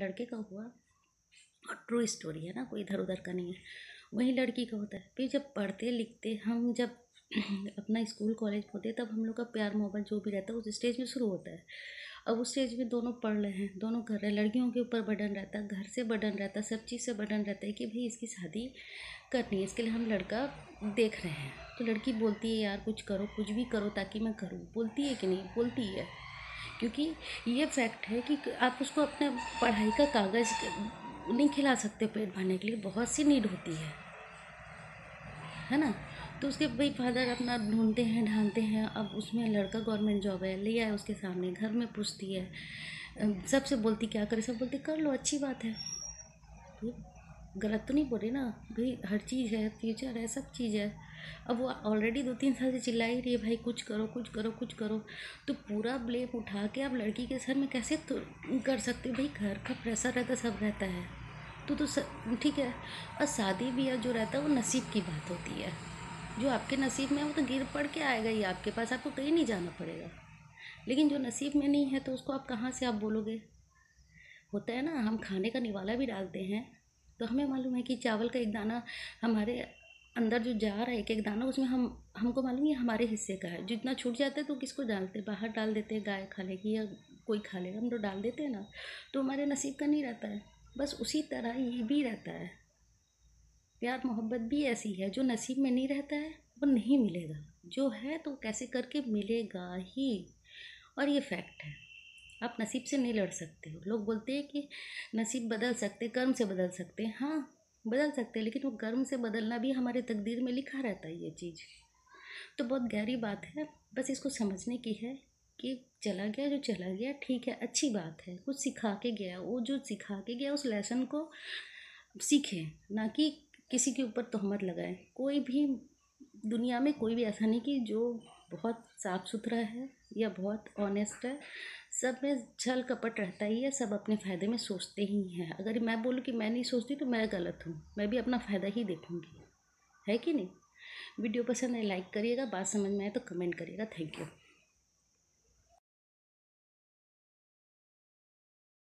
लड़के का हुआ। और ट्रू स्टोरी है ना, कोई इधर उधर का नहीं है। वही लड़की का होता है। फिर जब पढ़ते लिखते हम जब अपना स्कूल कॉलेज होते तब हम लोग का प्यार मोहब्बत जो भी रहता है, उस स्टेज में शुरू होता है। अब उस स्टेज में दोनों पढ़ रहे हैं, दोनों कर रहे हैं। लड़कियों के ऊपर बर्डन रहता है, घर से बर्डन रहता है, सब चीज़ से बर्डन रहता है कि भाई इसकी शादी करनी है, इसके लिए हम लड़का देख रहे हैं। तो लड़की बोलती है, यार कुछ करो, कुछ भी करो ताकि मैं करूँ। बोलती है कि नहीं? बोलती है। क्योंकि ये फैक्ट है कि आप उसको अपने पढ़ाई का कागज़ नहीं खिला सकते पेट भरने के लिए, बहुत सी नीड होती है। है ना? तो उसके भाई फादर अपना ढूंढते हैं, ढांढते हैं, अब उसमें लड़का गवर्नमेंट जॉब है, ले आए उसके सामने, घर में पूछती है सबसे बोलती क्या करे, सब बोलती, कर लो, अच्छी बात है। तो गलत तो नहीं बोल ना, भाई, हर चीज़ है फ्यूचर है, सब चीज़ है। अब वो ऑलरेडी दो तीन साल से चिल्ला ही रही है, भाई, कुछ करो कुछ करो कुछ करो। तो पूरा ब्लेम उठा के आप लड़की के सर में कैसे तो कर सकते हो? भाई, घर का प्रेशर रहता, सब रहता है। तो तो ठीक है। और शादी भी जो रहता है, वो नसीब की बात होती है। जो आपके नसीब में है, वो तो गिर पड़ के आएगा ही। आपके पास आपको कहीं नहीं जाना पड़ेगा। लेकिन जो नसीब में नहीं है तो उसको आप कहाँ से आप बोलोगे? होता है ना, हम खाने का निवाला भी डालते हैं। तो हमें मालूम है कि चावल का एक दाना हमारे अंदर जो जा रहा है एक एक दाना, उसमें हम, हमको मालूम है हमारे हिस्से का है। जितना छूट जाता है तो किसको डालते बाहर डाल देते हैं, गाय खा लेगी या कोई खा लेगा। हम तो डाल देते हैं ना। तो हमारे नसीब का नहीं रहता है। बस उसी तरह ये भी रहता है। प्यार, मोहब्बत भी ऐसी है, जो नसीब में नहीं रहता है, वो नहीं मिलेगा। जो है तो कैसे करके मिलेगा ही। और ये फैक्ट है। आप नसीब से नहीं लड़ सकते हो। लोग बोलते हैं कि नसीब बदल सकते कर्म से बदल सकते हैं। हाँ बदल सकते हैं, लेकिन वो कर्म से बदलना भी हमारे तकदीर में लिखा रहता है ये चीज़। तो बहुत गहरी बात है, बस इसको समझने की है कि चला गया जो चला गया, ठीक है, अच्छी बात है, कुछ सिखा के गया, वो जो सिखा के गया, उस लेसन को सीखें, ना कि किसी के ऊपर तोहमत लगाएँ। कोई भी दुनिया में कोई भी ऐसा नहीं कि जो बहुत साफ़ सुथरा है या बहुत ऑनेस्ट है, सब में छल कपट रहता ही है, सब अपने फ़ायदे में सोचते ही हैं। अगर मैं बोलूँ कि मैं नहीं सोचती तो मैं गलत हूँ, मैं भी अपना फ़ायदा ही देखूँगी। है कि नहीं? वीडियो पसंद है लाइक करिएगा, बात समझ में आए तो कमेंट करिएगा। Thank you